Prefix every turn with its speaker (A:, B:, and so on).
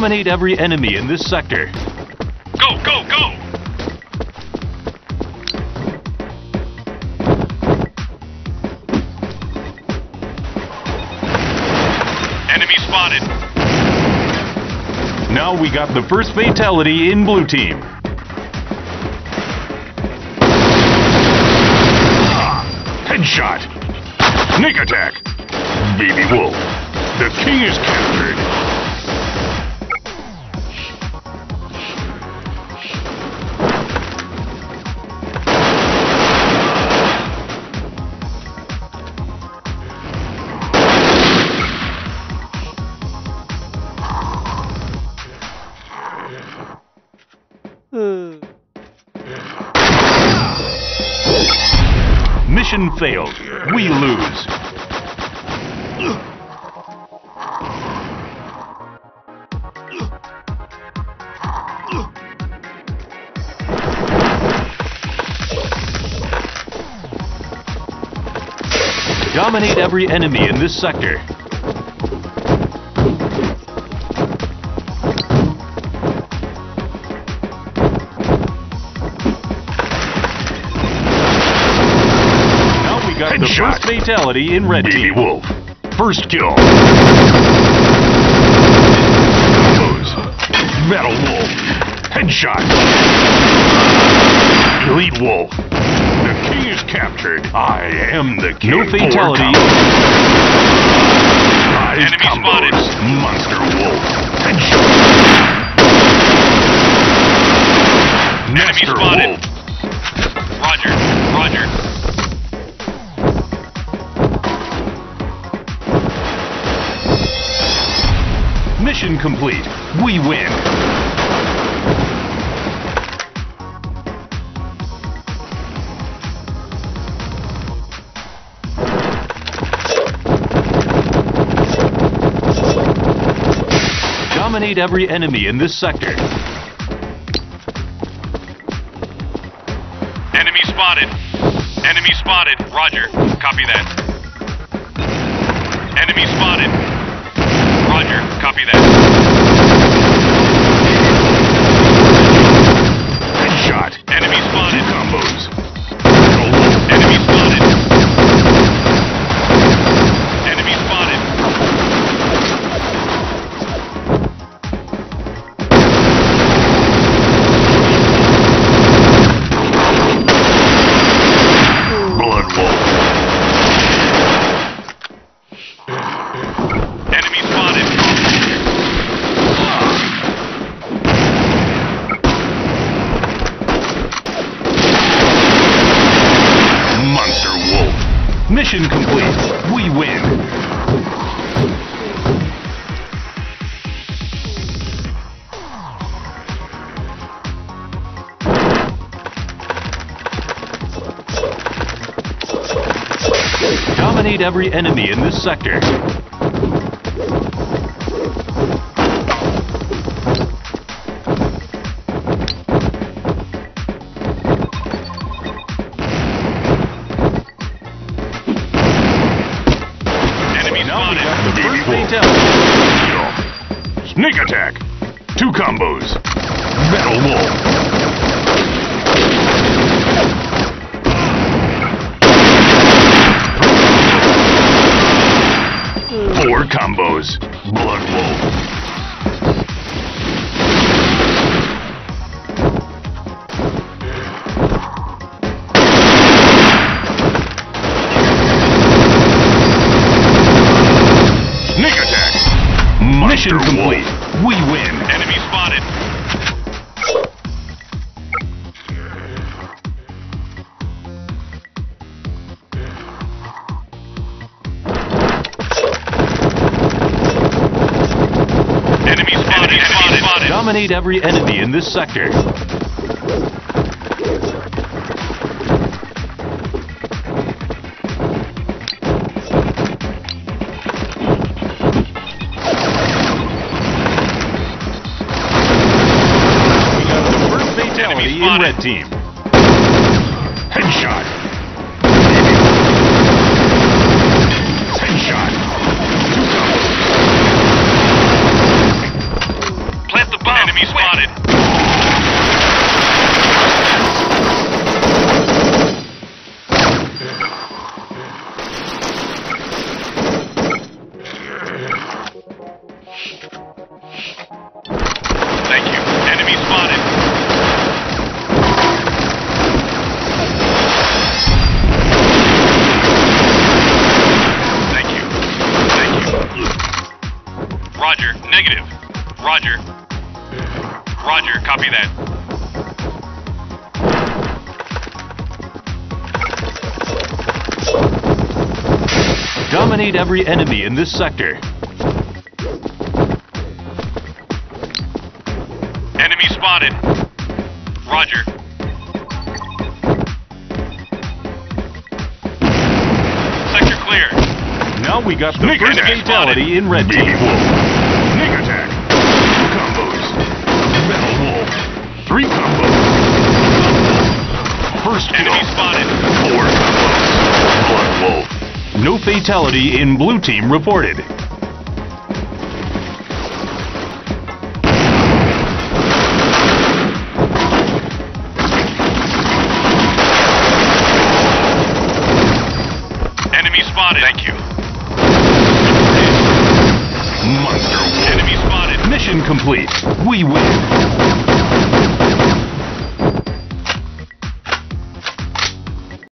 A: Dominate every enemy in this sector.
B: Go, go, go! Enemy spotted.
A: Now we got the first fatality in blue team.
B: Headshot. Sneak attack. Baby Wolf. The king is captured. Hmm.
A: Mission failed. We lose. Dominate every enemy in this sector. Now we got the first fatality in red
B: Baby
A: team.
B: Wolf. First kill. Combos. Metal Wolf. Headshot. Elite Wolf. The king is captured. I am the king.
A: No fatality.
B: combos. Enemy combos. spotted.
A: Monster Wolf.
B: Headshot. Enemy Master spotted. Wolf.
C: Roger, roger.
A: Complete. We win. Dominate every enemy in this sector.
C: Enemy spotted. Enemy spotted. Roger. Copy that. Enemy spotted. Roger. Copy that.
A: Mission complete. We win. Dominate every enemy in this sector.
B: Sneak attack. Two combos. Metal Wolf. Four combos. Wolf.
A: We win.
C: Enemy spotted. Enemy spotted. Enemy spotted.
A: Dominate every enemy in this sector. Red team.
C: Negative. Roger. Roger. Copy that.
A: Dominate every enemy in this sector.
C: Enemy spotted. Roger. Sector clear.
A: Now we got the
B: Sneak
A: first fatality in red team.
B: Wolf. Sneak attack. Two combos. Metal Wolf. Three combos. First.
C: Enemy spotted.
B: Four combos. Blood Wolf.
A: No fatality in blue team reported.
C: Enemy spotted. Thank you.
B: Monster.
C: Enemy spotted.
A: Mission complete. We win.